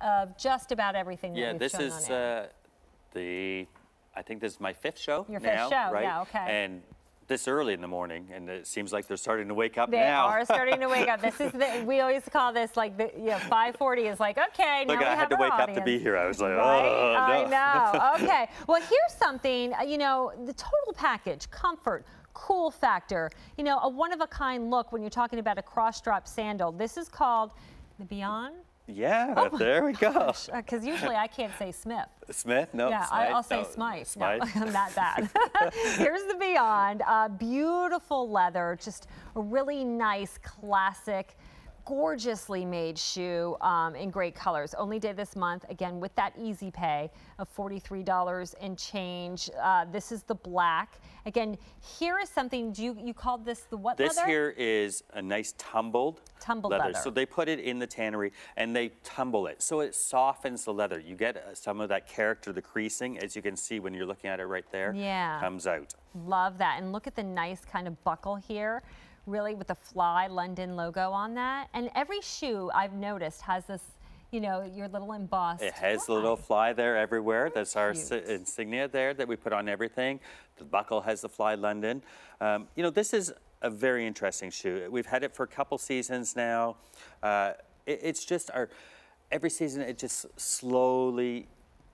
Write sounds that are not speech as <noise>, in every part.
of just about everything that Yeah, this shown is uh, the, I think this is my fifth show Your fifth now, show, right? yeah, okay. And this early in the morning, and it seems like they're starting to wake up They now. They are starting to wake up. This is <laughs> the, we always call this like the, know, 540 is like, okay, now Look, we I have had to wake audience. up to be here. I was like, Right? oh, no. I know. <laughs> Okay. Well, here's something, uh, you know, the total package, comfort, cool factor, you know, a one of a kind look when you're talking about a cross drop sandal. This is called the Bian. Yeah, there we go. Because usually I can't say Smith. Smith? No. Yeah, I'll say no, Smythe. Smythe. No, I'm <laughs> not bad. <laughs> <laughs> Here's the Bian. Uh, beautiful leather, just a really nice, classic, gorgeously made shoe um, in great colors. Only day this month, again, with that easy pay of $43 and change. Uh, this is the black. Again, here is something, do you, you called this the what This leather? here is a nice tumbled, Tumbled leather. leather. So they put it in the tannery and they tumble it. So it softens the leather. You get uh, some of that character, the creasing, as you can see when you're looking at it right there, Yeah. comes out. Love that. And look at the nice kind of buckle here, really with the Fly London logo on that. And every shoe I've noticed has this, you know, your little embossed. It has the fly. little fly there everywhere. That's our insignia there that we put on everything. The buckle has the fly London. Um, you know, this is a very interesting shoe. We've had it for a couple seasons now. Uh, it- it's just our, every season it just slowly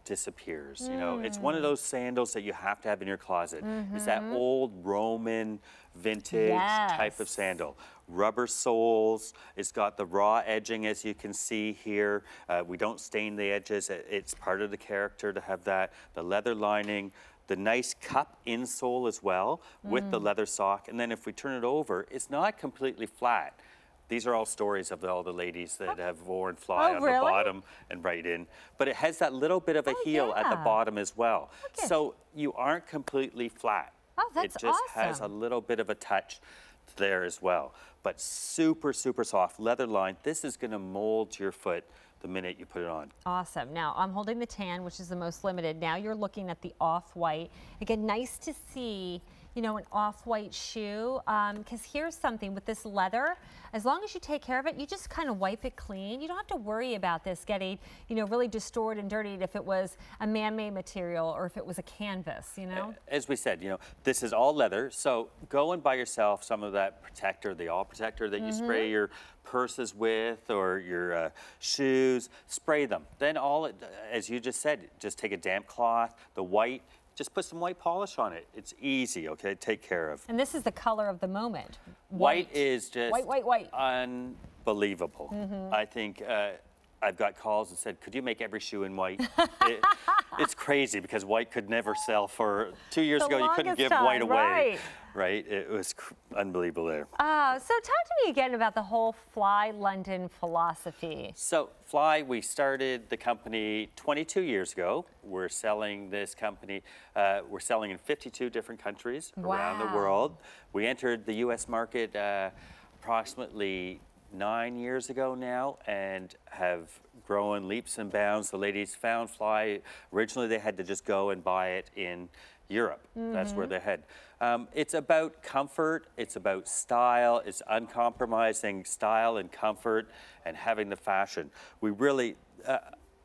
disappears. You know, it's one Mm. of those sandals that you have to have in your closet. It's that old Roman vintage type of Mm-hmm. Sandal. Rubber soles. It's got the raw edging, as you can see here. Uh, we don't stain the edges. It's part of the character to have that. The leather lining, the nice cup insole as well with Mm. the leather sock. And then if we turn it over, it's not completely flat. These are all stories of all the ladies that oh. have worn fly Oh, on really? the bottom and right in. But it has that little bit of a Oh, heel at the bottom as well. at- So you aren't completely flat. Oh, that's It just has a little bit of a touch there as well. But super, super soft leather line. This is going to mold your foot the minute you put it on. Awesome. Now I'm holding the tan, which is the most limited. Now you're looking at the off-white. Again, nice to see, you know, an off-white shoe. Because here's something with this leather, as long as you take care of it, you just kind of wipe it clean. You don't have to worry about this getting, you know, really distorted and dirtied if it was a man-made material or if it was a canvas, you know? As we said, you know, this is all leather. So go and buy yourself some of that protector, the all protector that you spray Mm-hmm. your purses with or your uh, shoes. Spray them. Then all, it, as you just said, just take a damp cloth, the white. Just put some white polish on it. It's easy, okay? Take care of. And this is the color of the moment. White is just White, white, white. unbelievable. Mm-hmm. I think uh, I've got calls and said, "Could you make every shoe in white?" <laughs> it, it's crazy because white could never sell for two years The ago. You couldn't give time, white away, right. right? It was cr- unbelievable there. Uh, so talk to me again about the whole Fly London philosophy. So, Fly, we started the company 22 years ago. We're selling this company, uh, we're selling in 52 different countries around the Wow. world. We entered the US market uh, approximately nine years ago now and have grown leaps and bounds. The ladies found Fly. Originally, they had to just go and buy it in Europe. That's where they head. Um, it's about comfort, it's about style, it's uncompromising style and comfort and having the fashion. We really, uh,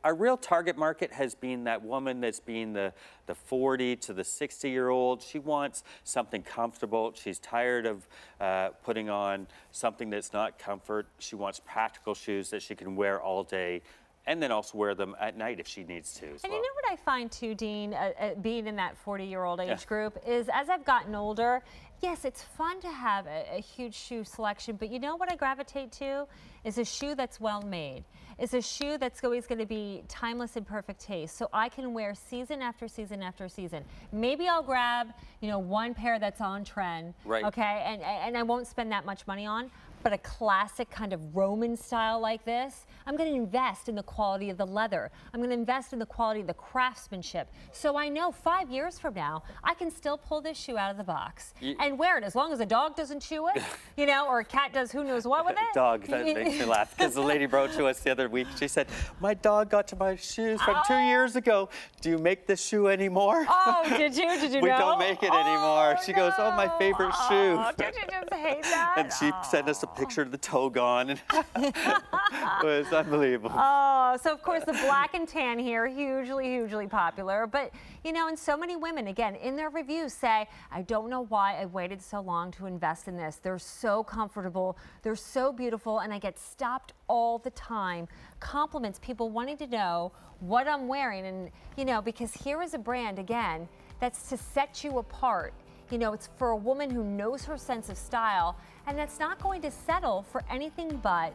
our real target market has been that woman that's been the, the 40 to the 60 year old. She wants something comfortable. She's tired of uh, putting on something that's not comfort. She wants practical shoes that she can wear all day and then also wear them at night if she needs to. As And well. you know what I find too, Dean, uh, uh, being in that 40 year old age Yeah. group, is as I've gotten older, yes, it's fun to have a, a huge shoe selection, but you know what I gravitate to? Is a shoe that's well made. Is a shoe that's always going to be timeless and perfect taste. So I can wear season after season after season. Maybe I'll grab, you know, one pair that's on trend. Right. Okay. And, and I won't spend that much money on. But a classic kind of Roman style like this, I'm going to invest in the quality of the leather. I'm going to invest in the quality of the craftsmanship. So I know five years from now, I can still pull this shoe out of the box You- and wear it as long as a dog doesn't chew it, <laughs> you know, or a cat does who knows what with it. Dog, that <laughs> makes me laugh because the lady wrote to us the other week. She said, My dog got to my shoes from two oh. years ago. Do you make this shoe anymore? Oh, did you? Did you <laughs> We know? don't make it anymore. Oh, She goes, "Oh, my oh, favorite oh, shoe." Oh, did you just hate that? and she Oh. sent us a picture of the toe gone. And <laughs> it was unbelievable. Oh, so of course the black and tan here, hugely, hugely popular. But, you know, and so many women, again, in their reviews say, I don't know why I waited so long to invest in this. They're so comfortable, they're so beautiful, and I get stopped all the time. Compliments, people wanting to know what I'm wearing. And, you know, because here is a brand, again, that's to set you apart. You know, it's for a woman who knows her sense of style and that's not going to settle for anything but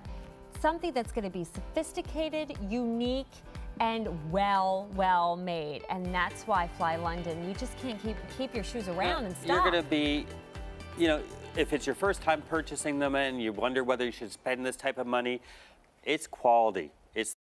something that's going to be sophisticated, unique, and well, well made. And that's why Fly London. You just can't keep keep your shoes around and You're going to be, you know, if it's your first time purchasing them and you wonder whether you should spend this type of money, it's quality. It's